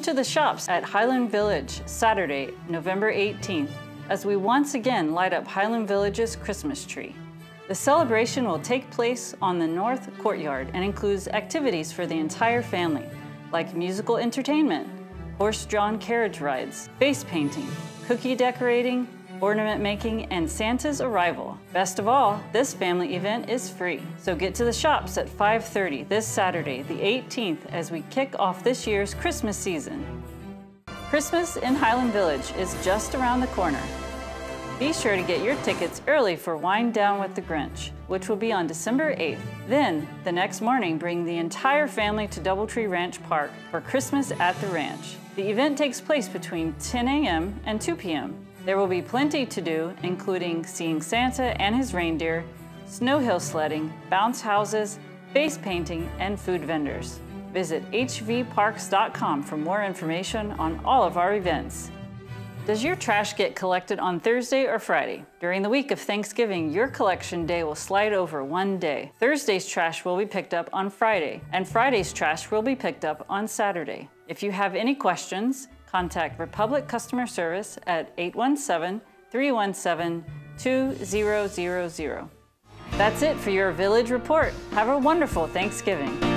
to the shops at Highland Village Saturday, November 18th, as we once again light up Highland Village's Christmas tree. The celebration will take place on the North Courtyard and includes activities for the entire family, like musical entertainment, horse-drawn carriage rides, face painting, cookie decorating, ornament making, and Santa's arrival. Best of all, this family event is free. So get to the shops at 5.30 this Saturday, the 18th, as we kick off this year's Christmas season. Christmas in Highland Village is just around the corner. Be sure to get your tickets early for Wind Down with the Grinch, which will be on December 8th. Then, the next morning, bring the entire family to Doubletree Ranch Park for Christmas at the Ranch. The event takes place between 10 a.m. and 2 p.m. There will be plenty to do, including seeing Santa and his reindeer, snow hill sledding, bounce houses, face painting, and food vendors. Visit hvparks.com for more information on all of our events. Does your trash get collected on Thursday or Friday? During the week of Thanksgiving, your collection day will slide over one day. Thursday's trash will be picked up on Friday, and Friday's trash will be picked up on Saturday. If you have any questions, contact Republic Customer Service at 817-317-2000. That's it for your Village Report. Have a wonderful Thanksgiving.